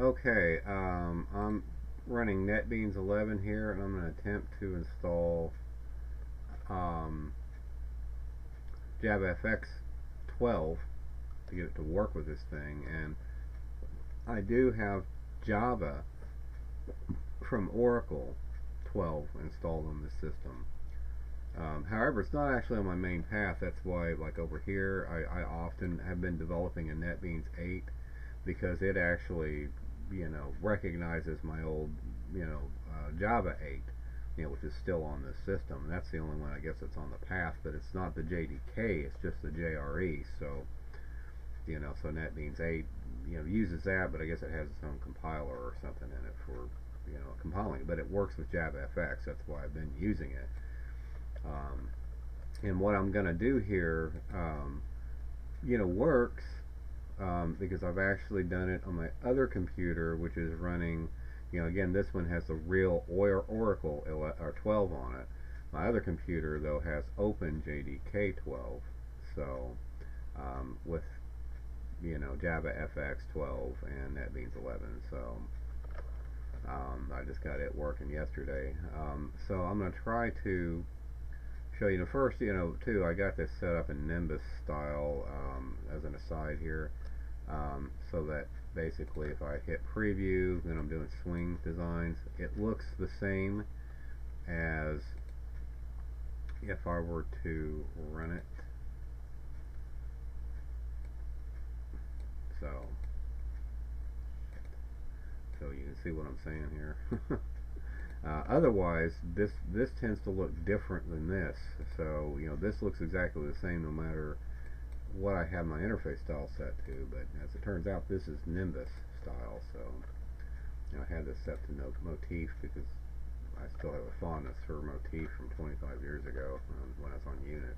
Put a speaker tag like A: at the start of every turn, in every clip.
A: Okay, um, I'm running NetBeans 11 here, and I'm going to attempt to install um, JavaFX 12 to get it to work with this thing. And I do have Java from Oracle 12 installed on the system. Um, however, it's not actually on my main path. That's why, like over here, I, I often have been developing in NetBeans 8 because it actually you know, recognizes my old, you know, uh, Java 8, you know, which is still on this system. That's the only one I guess that's on the path, but it's not the JDK, it's just the JRE. So, you know, so NetBeans 8, you know, uses that, but I guess it has its own compiler or something in it for, you know, compiling. But it works with JavaFX. That's why I've been using it. Um, and what I'm going to do here, um, you know, works um, because I've actually done it on my other computer which is running you know again this one has the real Oracle or 12 on it. My other computer though has Open JDK 12 so um, with you know Java FX 12 and NetBeans 11 so um, I just got it working yesterday. Um, so I'm going to try to show you the first you know too I got this set up in Nimbus style um, as an aside here um, so that basically if I hit preview then I'm doing swing designs. It looks the same as if I were to run it. So so you can see what I'm saying here. Uh, otherwise this this tends to look different than this. So you know this looks exactly the same no matter what I have my interface style set to, but as it turns out, this is Nimbus style, so I had this set to no motif because I still have a fondness for motif from 25 years ago um, when I was on Unix.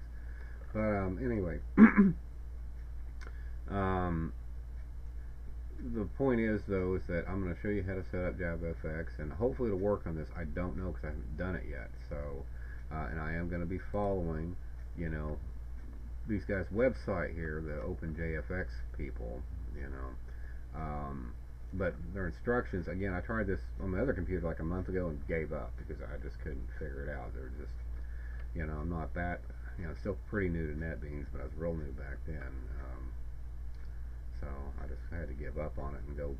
A: But um, anyway, um, the point is though is that I'm going to show you how to set up JavaFX, and hopefully it'll work on this. I don't know because I haven't done it yet. So, uh, and I am going to be following, you know, these guys' website here, the OpenJFX people, you know. Um, but their instructions, again, I tried this on my other computer like a month ago and gave up because I just couldn't figure it out. They're just, you know, I'm not that, you know, still pretty new to NetBeans, but I was real new back then. Um, so I just had to give up on it and go.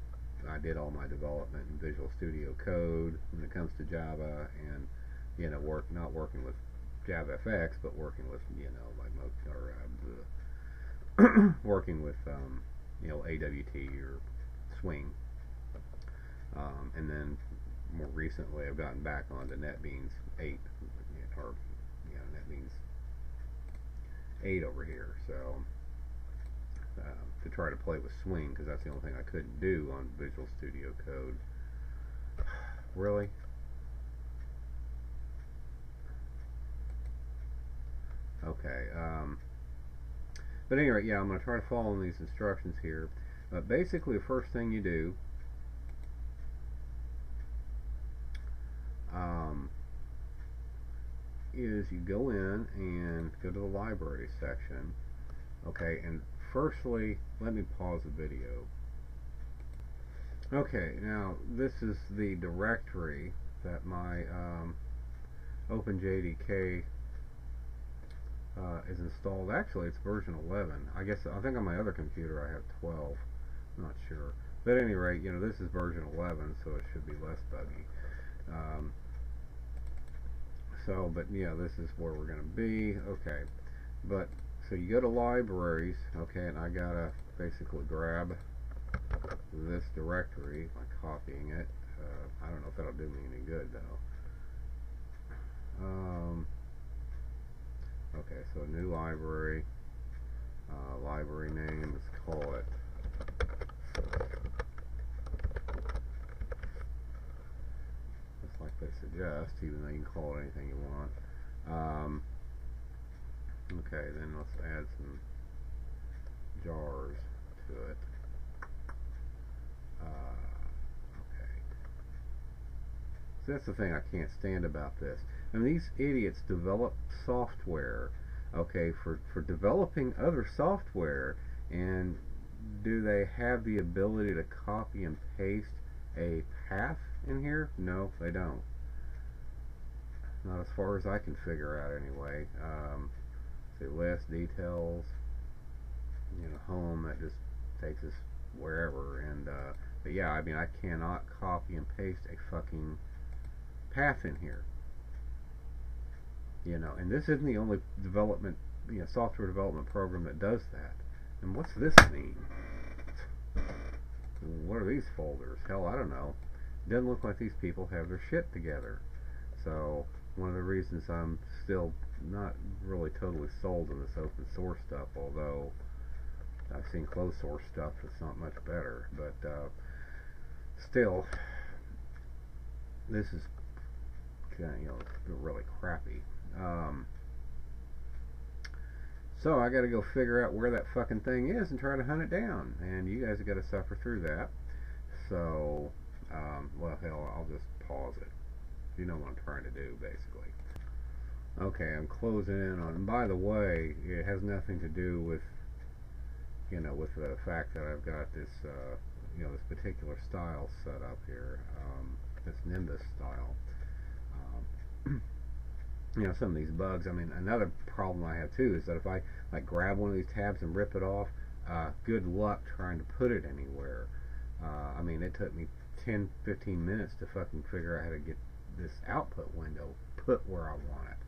A: I did all my development in Visual Studio Code when it comes to Java, and you know, work not working with JavaFX, but working with you know like or uh, working with um, you know AWT or Swing, um, and then more recently I've gotten back onto NetBeans 8 or you know NetBeans 8 over here. So uh, to try to play with Swing because that's the only thing I couldn't do on Visual Studio Code. really? Okay. Um, but anyway, yeah, I'm going to try to follow these instructions here. But basically, the first thing you do um, is you go in and go to the library section. Okay, and firstly, let me pause the video. Okay, now this is the directory that my um, OpenJDK uh, is installed. Actually, it's version 11. I guess I think on my other computer I have 12. I'm not sure. But at any rate, you know, this is version 11, so it should be less buggy. Um, so, but yeah, this is where we're going to be. Okay, but so you go to libraries. Okay, and I gotta basically grab this directory by copying it. Uh, I don't know if that'll do me any good though. Um, Okay, so a new library, uh, library name, let's call it just like they suggest, even though you can call it anything you want. Um, okay, then let's add some jars to it. Uh, okay. So that's the thing I can't stand about this. Mean, these idiots develop software, okay, for, for developing other software, and do they have the ability to copy and paste a path in here? No, they don't. Not as far as I can figure out anyway. Um, see, less details, you know, home, that just takes us wherever. And, uh, but yeah, I mean, I cannot copy and paste a fucking path in here. You know, and this isn't the only development, you know, software development program that does that. And what's this mean? What are these folders? Hell, I don't know. It doesn't look like these people have their shit together. So, one of the reasons I'm still not really totally sold on this open source stuff, although I've seen closed source stuff that's not much better. But, uh, still, this is, you know, really crappy. Um, so I got to go figure out where that fucking thing is and try to hunt it down. And you guys have got to suffer through that. So, um, well, hell, I'll just pause it. You know what I'm trying to do, basically. Okay, I'm closing in on. And by the way, it has nothing to do with, you know, with the fact that I've got this, uh, you know, this particular style set up here, um, this Nimbus style. Um, you know, some of these bugs. I mean, another problem I have too is that if I like grab one of these tabs and rip it off, uh, good luck trying to put it anywhere. Uh, I mean, it took me 10, 15 minutes to fucking figure out how to get this output window put where I want it.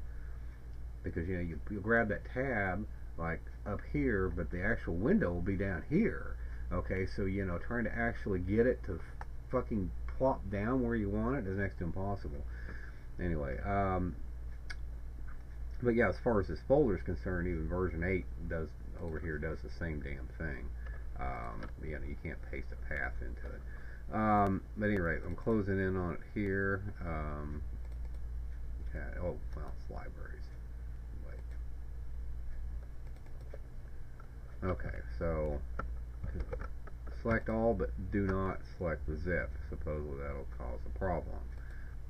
A: Because, you know, you, you grab that tab, like, up here, but the actual window will be down here. Okay, so, you know, trying to actually get it to fucking plop down where you want it is next to impossible. Anyway, um, but yeah, as far as this folder is concerned, even version 8 does over here does the same damn thing. Um, you know, you can't paste a path into it. Um, but anyway, I'm closing in on it here. Um, okay, oh, well, it's libraries. Wait. Okay, so select all, but do not select the zip. Supposedly that'll cause a problem.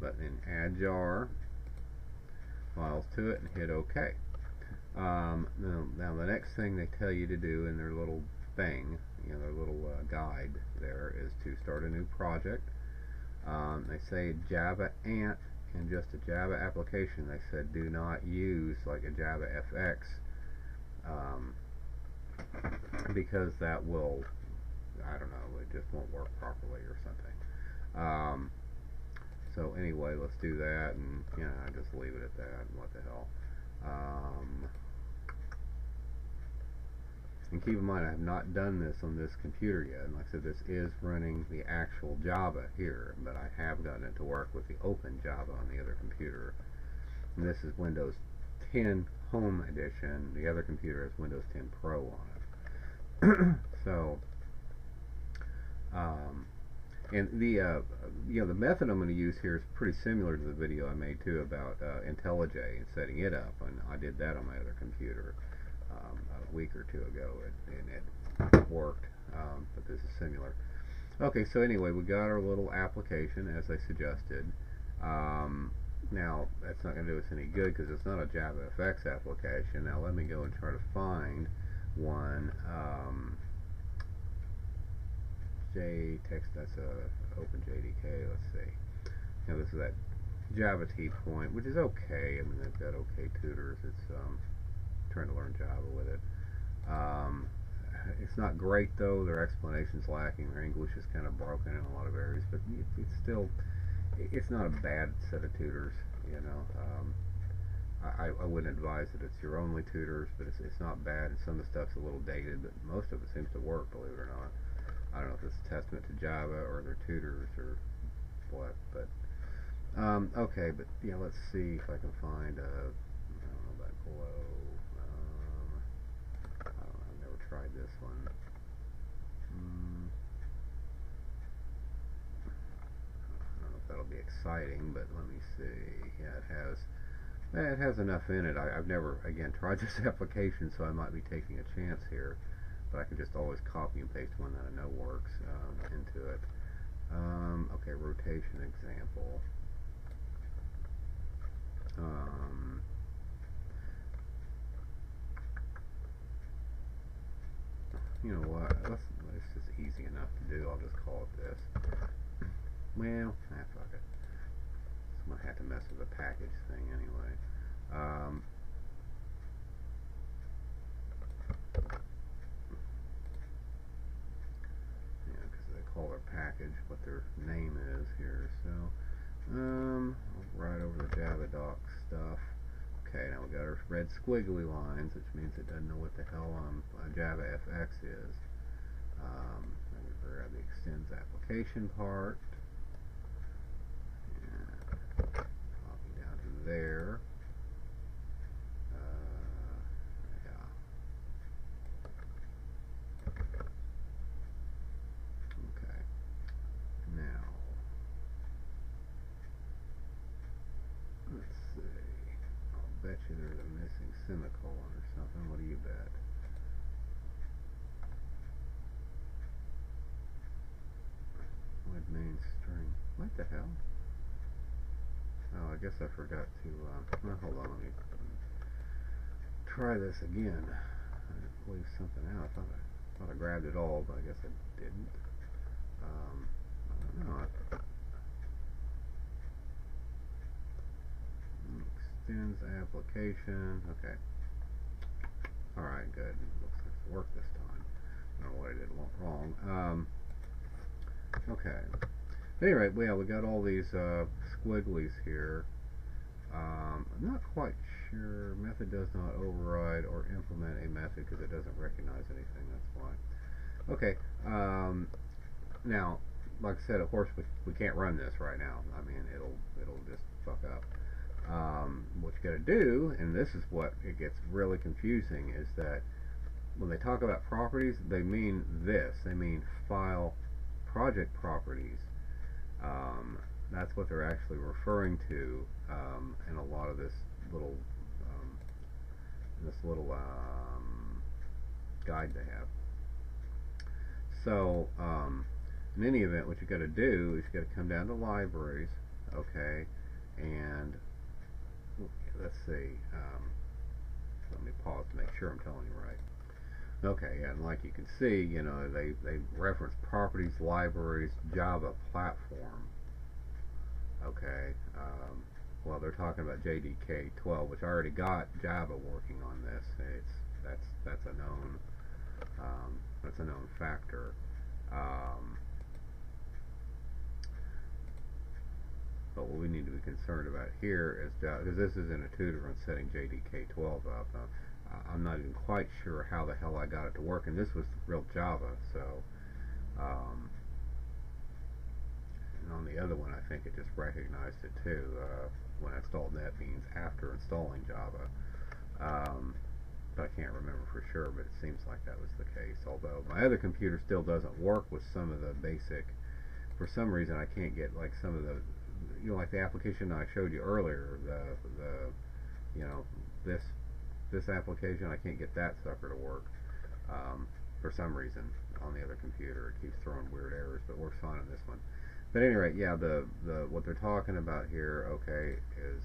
A: But in add jar, files to it and hit OK. Um, now, now, the next thing they tell you to do in their little thing, you know, their little uh, guide there is to start a new project. Um, they say Java Ant and just a Java application. They said do not use like a Java FX um, because that will, I don't know, it just won't work properly or something. Um, so anyway, let's do that, and you know, I just leave it at that. And what the hell? Um, and keep in mind, I have not done this on this computer yet. And like I said, this is running the actual Java here, but I have gotten it to work with the Open Java on the other computer. And this is Windows 10 Home Edition. The other computer has Windows 10 Pro on it. so, um, and the uh, you know the method I'm going to use here is pretty similar to the video I made too about uh, IntelliJ and setting it up, and I did that on my other computer um, a week or two ago, and, it worked. Um, but this is similar. Okay, so anyway, we got our little application as I suggested. Um, now that's not going to do us any good because it's not a JavaFX application. Now let me go and try to find one. Um, J text, that's a OpenJDK, let's see. Now this is that Java T point, which is okay. I mean, they've got okay tutors. It's um, trying to learn Java with it. Um, it's not great though. Their explanation's lacking. Their English is kind of broken in a lot of areas, but it's still, it's not a bad set of tutors. You know, um, I, I wouldn't advise that it's your only tutors, but it's it's not bad. And some of the stuff's a little dated, but most of it seems to work. Believe it or not. I don't know if it's a testament to Java or their tutors or what, but um, okay, but yeah, let's see if I can find a, I don't know about Glow, um, I don't know, I've never tried this one. Mm, I don't know if that'll be exciting, but let me see, yeah, it has, eh, it has enough in it. I, I've never, again, tried this application, so I might be taking a chance here but I can just always copy and paste one that I know works um, into it. Um, okay, rotation example. Um, you know what? This is easy enough to do. I'll just call it this. Well, ah, fuck it. I'm gonna have to mess with the package thing anyway. Um, yeah, because they call their name is here. So, um, I'll over the Java doc stuff. Okay, now we got our red squiggly lines, which means it doesn't know what the hell um, Java FX is. Um, let me grab the extends application part. And copy down to there. Uh, yeah. Okay. Now, let's see. I'll bet you there's a missing semicolon or something. What do you bet? Void main string. What the hell? Oh, I guess I forgot to, uh, well, hold on, let me try this again. I leave something out. I thought I, thought I grabbed it all, but I guess I didn't. Um, I don't know. I, extends application. Okay. Alright, good. Looks like it worked this time. I don't know what I did wrong. Um, okay. At any rate, well, we got all these uh, squigglies here. Um, I'm not quite sure. Method does not override or implement a method because it doesn't recognize anything. That's why. Okay. Um, now, like I said, of course, we, we can't run this right now. I mean, it'll it'll just fuck up. Um, what you got to do, and this is what it gets really confusing, is that when they talk about properties, they mean this. They mean file project properties. Um, that's what they're actually referring to um, in a lot of this little um, this little um, guide they have. So, um, in any event, what you got to do is you got to come down to libraries, okay, and let's see. Um, let me pause to make sure I'm telling you right. Okay, and like you can see, you know, they, they reference properties, libraries, Java platform. Okay, um, well, they're talking about JDK 12, which I already got Java working on this. It's that's that's a known um, that's a known factor. Um, but what we need to be concerned about here is because this is in a tutor on setting JDK 12 up. Uh, I'm not even quite sure how the hell I got it to work, and this was real Java. So, um, and on the other one, I think it just recognized it too uh, when I installed NetBeans after installing Java. Um, but I can't remember for sure, but it seems like that was the case. Although my other computer still doesn't work with some of the basic. For some reason, I can't get like some of the, you know, like the application I showed you earlier. The the, you know, this this application, I can't get that sucker to work um, for some reason on the other computer. It keeps throwing weird errors, but works fine on this one. But anyway, yeah, the the what they're talking about here, okay, is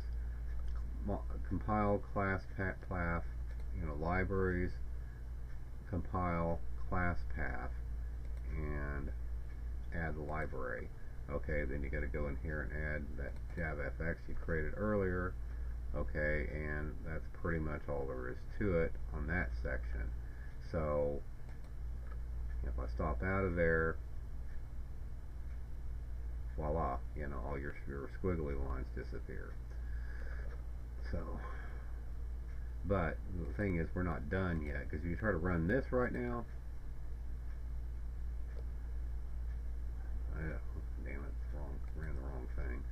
A: compile class path you know, libraries, compile class path, and add the library. Okay, then you got to go in here and add that JavaFX you created earlier. Okay, and that's pretty much all there is to it on that section. So, if I stop out of there, voila, you know, all your, your squiggly lines disappear. So, but the thing is, we're not done yet, because if you try to run this right now, uh, damn it, wrong, ran the wrong thing.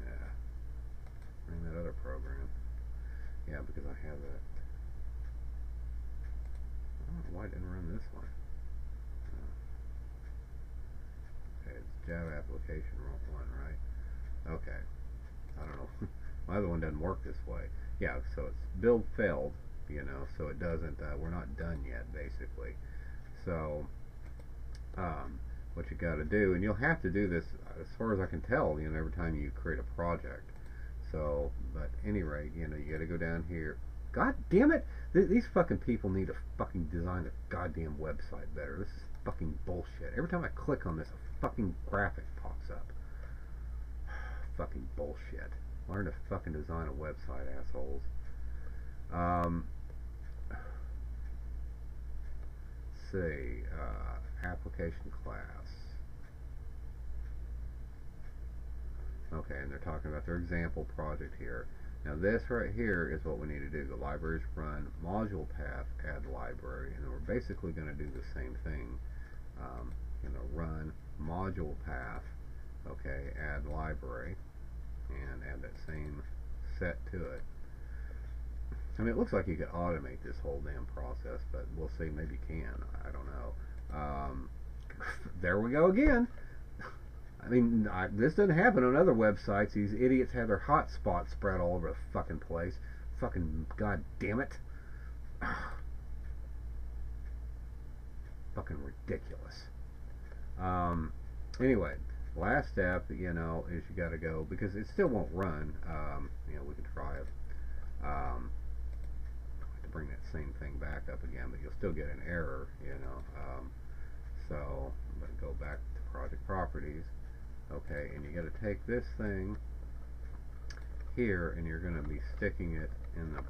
A: Yeah, ran that other program. Yeah, because I have that. I don't know why I didn't run this one. Uh, okay, it's Java application one, right? Okay. I don't know. My other one doesn't work this way yeah, so it's build failed, you know, so it doesn't, uh, we're not done yet, basically. So, um, what you got to do, and you'll have to do this, as far as I can tell, you know, every time you create a project. So, but anyway, you know, you got to go down here, God damn it! Th- these fucking people need to fucking design a goddamn website better. This is fucking bullshit. Every time I click on this, a fucking graphic pops up. fucking bullshit. Learn to fucking design a website, assholes. Um, see. Uh, application class. Okay, and they're talking about their example project here. Now this right here is what we need to do. The libraries run module path add library, and we're basically going to do the same thing. Um, you know, run module path, okay, add library, and add that same set to it. I mean, it looks like you could automate this whole damn process, but we'll see. Maybe you can. I don't know. Um, there we go again. I mean, I, this doesn't happen on other websites. These idiots have their hotspots spread all over the fucking place. Fucking god damn it. fucking ridiculous. Um, anyway, last step, you know, is you got to go because it still won't run. Um, you know, we can try it. Um, to bring that same thing back up again, but you'll still get an error. You know, um, so I'm going to go back to project properties. Okay, and you got to take this thing here, and you're going to be sticking it in the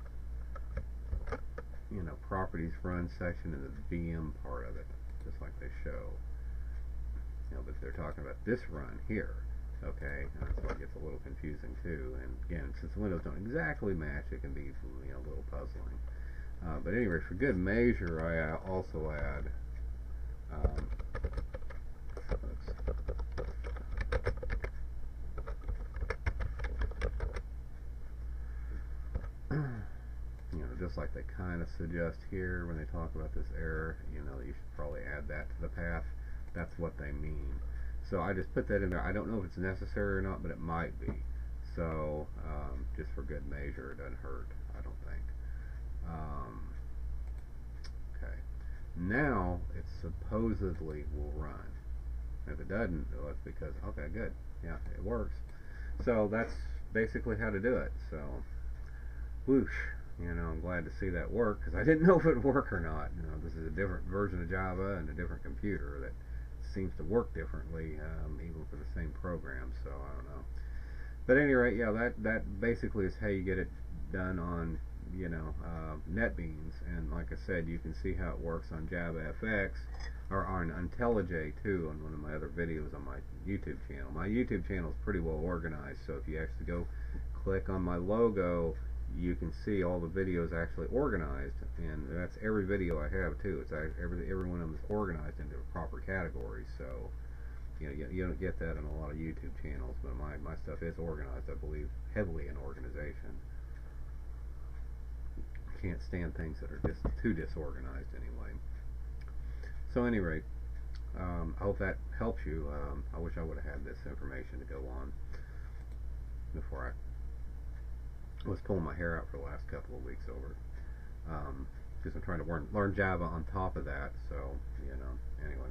A: you know properties run section in the VM part of it, just like they show. You know, but they're talking about this run here. Okay, and that's why it gets a little confusing too. And again, since the windows don't exactly match, it can be you know a little puzzling. Uh, but anyway, for good measure, I also add. Um, you know, just like they kind of suggest here when they talk about this error, you know, you should probably add that to the path. That's what they mean. So I just put that in there. I don't know if it's necessary or not, but it might be. So um, just for good measure, it doesn't hurt, I don't think. Um, okay. Now it supposedly will run. If it doesn't, well, it's because, okay, good. Yeah, it works. So that's basically how to do it. So, whoosh. You know, I'm glad to see that work because I didn't know if it would work or not. You know, this is a different version of Java and a different computer that seems to work differently, um, even for the same program. So I don't know. But at any rate, yeah, that that basically is how you get it done on you know uh, NetBeans. And like I said, you can see how it works on JavaFX or on IntelliJ too on one of my other videos on my YouTube channel. My YouTube channel is pretty well organized, so if you actually go click on my logo you can see all the videos actually organized, and that's every video I have too. It's every every one of them is organized into a proper category. So, you know, you, you don't get that in a lot of YouTube channels, but my my stuff is organized. I believe heavily in organization. Can't stand things that are just too disorganized anyway. So, any rate, um, I hope that helps you. Um, I wish I would have had this information to go on before I I was pulling my hair out for the last couple of weeks over um, because I'm trying to learn, learn Java on top of that. So you know, anyway.